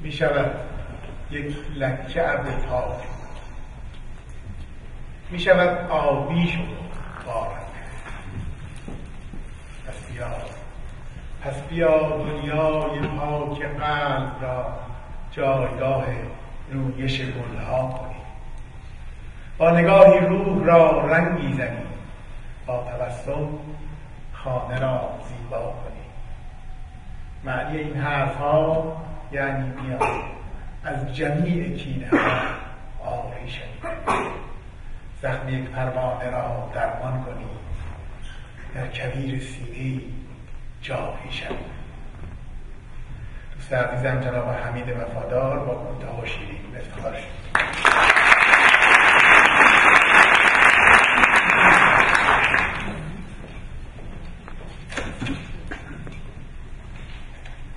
می شود یک لکه ابر پاک می شود آبی شد بارد پس بیا. پس بیا دنیای پاک قلب را جایگاه رویش گلها کنی. با نگاهی روح را رنگی زنی. با تبسم خانه را زیبا کنی. معنی این حرف ها یعنی بیا از جمیع کینه ها آری شوی زخم یک پروانه را درمان کنی در کبیر سینه جاری شوی. دوست عزیزم جناب حمید وفادار با و شیرین افتخار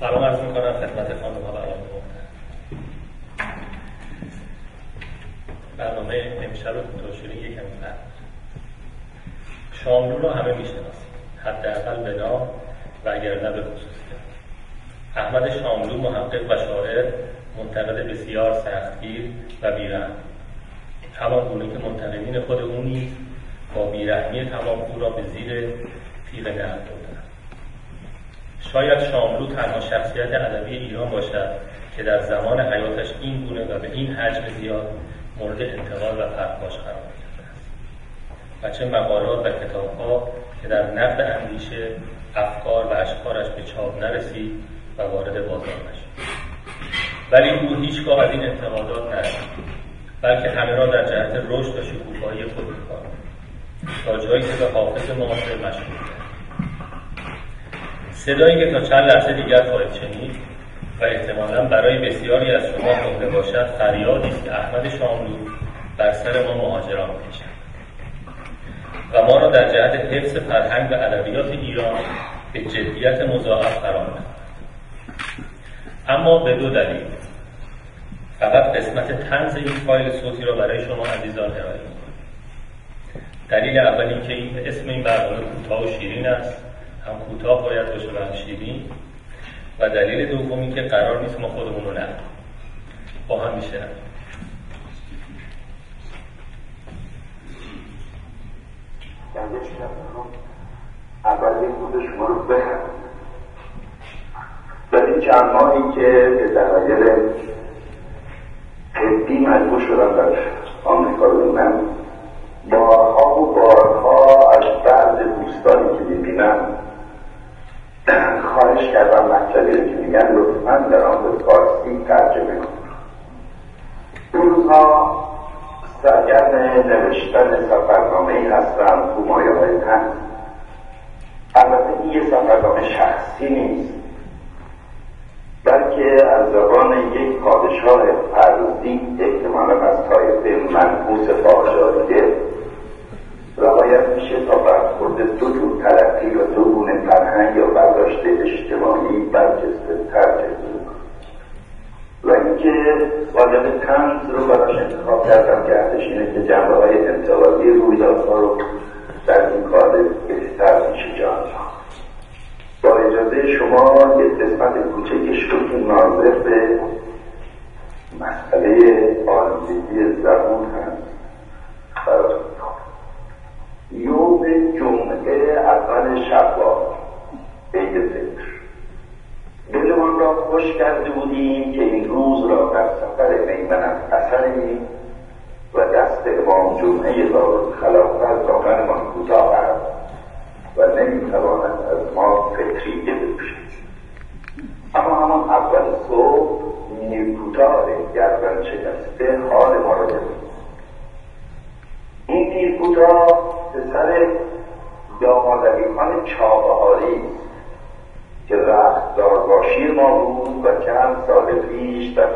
سلام عرض می‌کنم خدمت خانم ها و برنامه امشب کوتاه یکم فرق شاملو رو همه می‌شناسیم حداقل به نام و اگر نه به خصوصیت شاملو محقق و شاعر منتقد بسیار سختگیر و بیرحم. همان گونه که منتقدین خود او نیز با بیرحمی تمام او را به زیر تیغ نهر شاید شاملو تنها شخصیت ادبی ایران باشد که در زمان حیاتش این گونه و به این حجم زیاد مورد انتقاد و پرخاش قرار گرفته است. و چه مقالات و کتابها که در نقد اندیشه افکار و اشکارش به چاپ نرسید و وارد بازار نشد ولی او هیچگاه از این انتقادات نرسید بلکه همه را در جهت رشد و شکوفایی خود میکارد تا جایی که به حافظ معاصر مشهور صدایی که تا چند لحظه دیگر خواهید شنید و احتمالا برای بسیاری از شما خونده باشد فریادی است که احمد شاملو بر سر ما مهاجران می‌کشد و ما را در جهت حفظ فرهنگ و ادبیات ایران به جدیت مضاعف قرار اما به دو دلیل. فقط قسمت تنز این فایل صوتی را برای شما عزیزان ارائه دلیل اول اینکه این اسم این برنامه کوتاه و شیرین است. هم کوتاه باید باشه و هم شیرین. و دلیل دومی که قرار نیست ما خودمون رو نقد با هم میشه اول این خود بهم ولی چند ماهی که به دلایل حدی مجبور شدم در آمریکا ببینم. بارها و بارها از بعض دوستانی که می‌بینم خواهش کردم مطلبی رو که میگن لطفا در آن به فارسی ترجمه کن روزها سرگرم نوشتن سفرنامه ای هستم تو مایه های البته این یه سفرنامه شخصی نیست. بلکه از زبان یک پادشاه فرزی احتمالا از طایفه منحوس باجاریه روایت میشه تا برخورد دو جور تلقی و دو گونه فرهنگ یا برداشت اجتماعی برجسته ترجمه و اینکه قالب تنز رو براش انتخاب کردم که اینه که جنبه های انتقادی رویدادها رو در این کار بهتر میشه جان با اجازه شما یک قسمت کوچکش رو ناظر به مسئله آلودگی زبون هست براتون یوم جمعه اول شبان عید ذکر دلمان را خوش کرده بودیم که این روز را در سفر میمنت اثری و دست امام جمعه دارالخلافت دامنمان کوتاه است و نمی‌تواند از ما فکریه بپوشد اما همان اول صبح نیکوتار گردن شکسته حال ما گرفت این نیکوتار پسر دامادلی خان چابهاری که رختدار با شیر ما بود و چند سال پیش در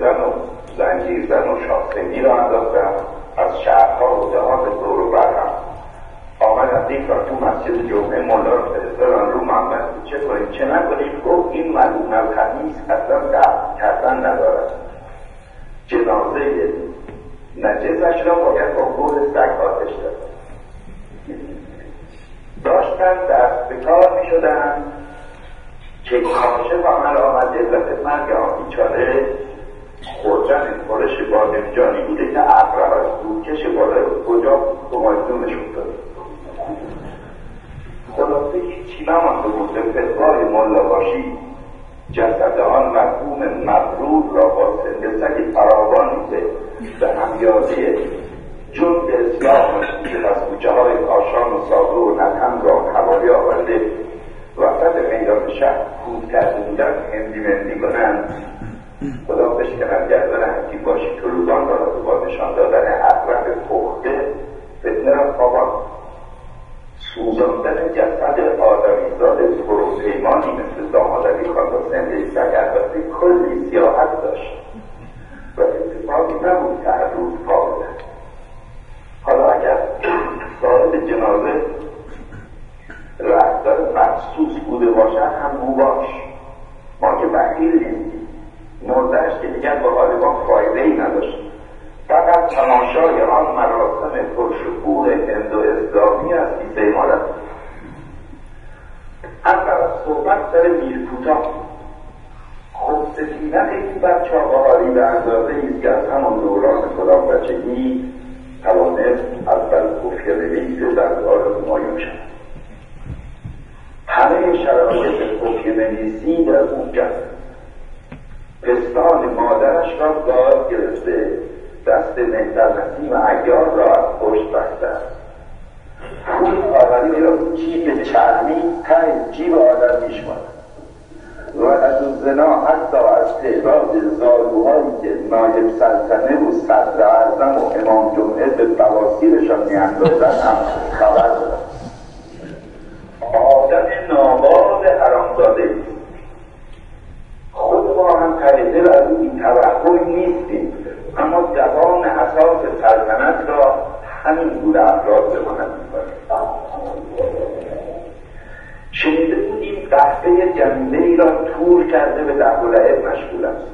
زن و زنجیر زن و شاستنگی را انداختم. از شهرها و دهات دور و برم آمدم دید را تو مسجد جمعه ملا را فرستادن رو محمد. چه کنید چه نکنید گفت این ملعون الخبیث اصلا دفت کردن ندارد. جنازه نجسش را باید با گل سگ آتش داد. داشتن دست به کار می شدن. که کاشه با من آمده و مرگ آن بیچاره خوردن خورش بادمجانی بوده. که ابره از کش بالای کجا همایدونشون داده خلاصه هیچی نمانده بود به فتوای ملا باشی. جسد آن مرحوم مبرور را با سنگ سگ فراوانی که به همیازی جند اسلام که از کوچه های کاشان و سابه و نتن را حوالی آورده. وسط میدان شهر کرده بودن هندی مندی کنند. خدا بشکنم گردن حکیم باشی طلوبان را با نشان دادن اقرب پخته فتنه را خوابان. سوزاندن جسد آدمیزاد پروپیمانی مثل داماد علی خان و زنده کلی سیاحت داشت. و اتفاقی نبود که هر روز پا حالا اگر صاحب جنازه رفتار مخصوص بوده باشد هم بوباش ما که بخیل نیستیم مردهش که دیگر با حال ما فایده ای نداشت فقط تماشای آن مراسم پرشکوه هندو اسلامی از کیسه مادر اما از صحبت سر میرکوتا خب سفینت این بچه حالی به اندازه ایست که از همان دوران کدام بچگی توانست از بل کفیه نویس دربار همایون شد همه شرایط کفیه نویسی در اونجا. پستان مادرش را گاز گرفته دست مهتر نسیم عیار را از پشت بسته است. جیب چرمی ته جیب آدم میشماند و از اون زنا حتی از تعداد زالوهایی که نایب سلطنه و صدر اعظم و امام جمعه به بواسیرشان میاندازد هم خبر دارد آدم ناباد حرامزاده. خود ما هم ته از این توقع نیستیم تور کرده به ده مشغول است.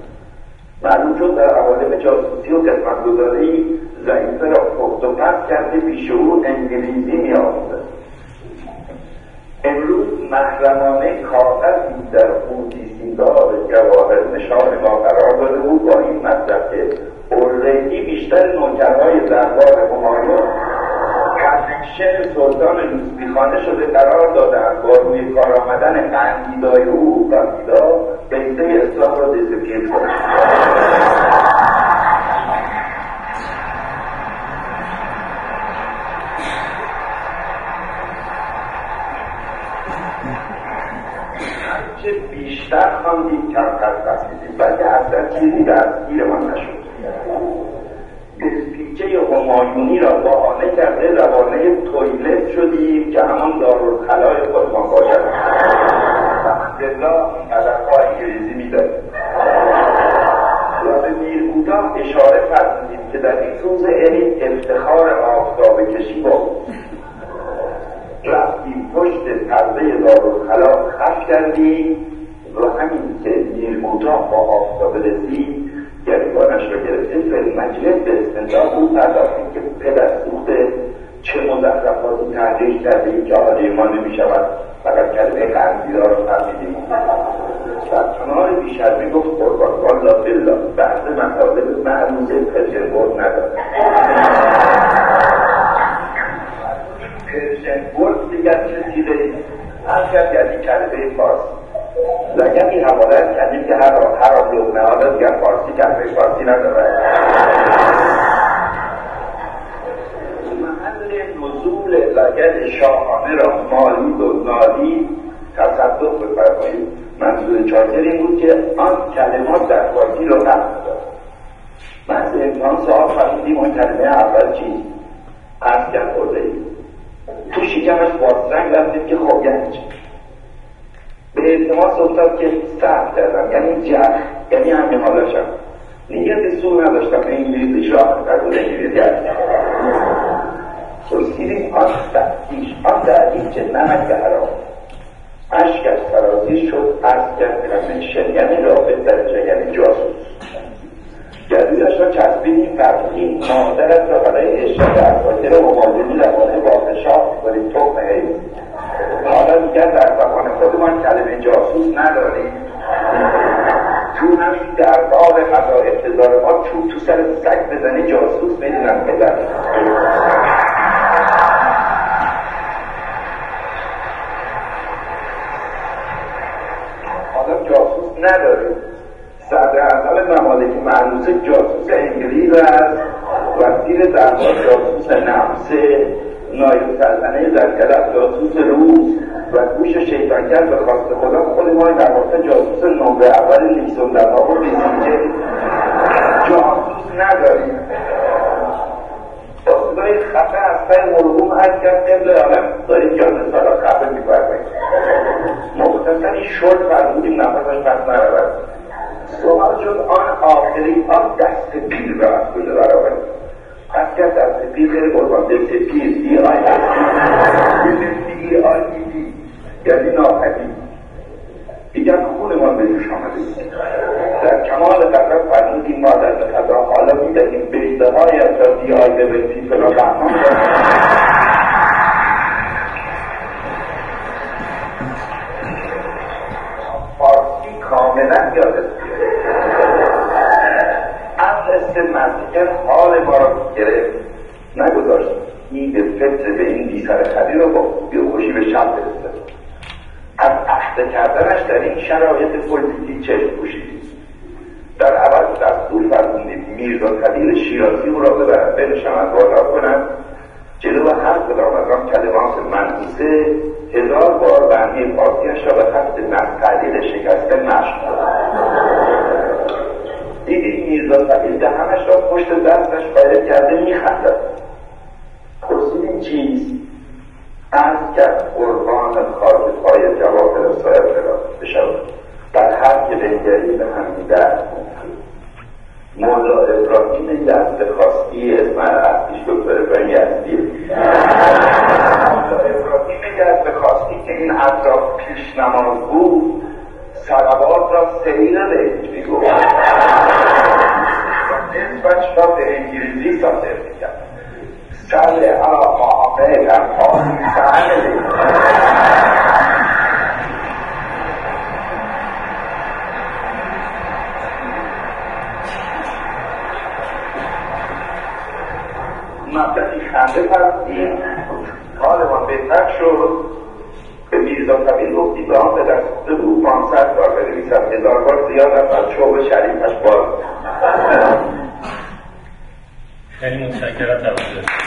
معلوم شد در عوالم جاسوسی و قسمتگذاری ضعیفه را پخت و پس کرده پیش او انگلیسی می امروز محرمانه کاغذی در قوطی سیگار جواهر نشان ما قرار داده بود با این مطلب که اولیگی بیشتر نوکرهای دربار همایون شعر سلطان خانه شده قرار دادن با روی کار آمدن قندیدای او قندیدا بیسه اسلام را دستگیر کنه بیشتر خواندیم کمتر فهمیدیم بلکه اصلا چیزی دستگیرمان نشد. دستپیچه همایونی را بهانه کرده روانه تویلت شدیم که همان دارالخلای خودمان باشد. الحمدلله قدرها انگلیزی میداریم. و به میرکوتا اشاره فرمودیم که در این روز عید افتخار آفتاب کشی با رفتیم پشت پرده دارالخلا خش کردیم و همین که میرکوتا با آفتاب رسید گریبانش را گرفته فیلم مجلس به استنجاب او پرداختیم که پدر سوخته چه مزخرفاتی تحریک کرده که آده ما نمی شود فقط کلمه قرضیدار رو فرمیدیم در کنار بیشرمی گفت قربان والا بلا بحث مطالب بورد نداره پرژن بورد دیگر چه چیزه کرد یعنی کلمه فارسی. لگمی حوالت کردیم که هر هر لغمه ها دیگر فارسی کلمه فارسی نداره. محل نزول لگت شاهانه را مالی و نالی تصدق بفرمایید. منظور چاکر این بود که آن کلمات در فارسی رو نفت داد از امتحان سوال فهمیدیم اون کلمه اول چی؟ از کرد خورده تو شکمش بازرنگ رفتیم که خب یعنی به التماس افتاد که سخت کردم. یعنی جرح یعنی همین حالشم نیت سو نداشتم. انگلیسی شاه در بود انگلیسی پرسیدیم آن تفتیش آن تعدیل چه نمک حرام. اشک از سرازی شد از کرد یعنی رابط درجه یعنی جاسوس. گلویش را چسبیدیم فرمودیم مادرت را برای اشتاد اساطیر همایونی لبانه واقعشاه می‌کنیم تخمه حالا دیگر در زبان خودمان کلمه جاسوس نداریم. تو همین دربار قضا اقتدار ما چوب تو سر سگ بزنی جاسوس بدونم پدر حالا جاسوس نداریم. صدر اول ممالک معروسه جاسوس انگلیس است. وزیر دربار جاسوس نمسه نایب سلطنه زرکلب جاسوس روز و گوش شیطانگر به خواست خدا خود ما در واقع جاسوس نمره اول لیکسون در واقع بسیجه جاسوس نداریم. با صدای خفه از پای مرغوم از کرد قبل عالم دارید جاسوس را خفه میبرمید مختصری شد فرمودیم نفسش پس نرود سوال شد آن آخری آن دست پیر را از کجا برآورد؟ پس که دست پیر خیلی قربان. دست پیر ای آی ای آی ای یعنی ناپدید. دیگر خونمان به جوش آمده در کمال قدرت فرمودیم ما در خدا حالا می‌دهیم بشته های از را دی آی ببرسی فلا بهمان فارسی کاملا یادت از مسکن حال ما را گرفت. نگذاشت. این به فکر به این بیسر خدی رو با خوبی و به شب برسه. از اخته کردنش در این شرایط پلیتی چشم پوشید. در اول دستور فرمودید میرزا خلیل شیرازی او را ببرد بنشاند بالا کند. جلو هر کدام از آن کلمات منحوسه هزار بار بندی فارسیش را به خط نقلیل شکسته مشق دیدید میرزا خلیل دهنش را پشت دستش قایر کرده میخندد. پرسیدیم چیست؟ از کرد قربان خاک پای جواب رسایت را بشود. در هر که بنگری به همین درد مولا ابراهیم یزد خواستی اسم اصلیش دکتر ابراهیم یزدی ابراهیم یزد خواستی که این اطراف پیش نماز بود سلوات را سیر انگلیسی صادر می‌کرد سل علا محمد انفاسی سهل مبلغی خنده فرمودیم حالمان بهتر شد به میرزا طبیل گفتی به آن به دست بگو پانصد بار بنویسم هزار بار زیاد از چوب شریفش باز やり持ちたいキャラクターです。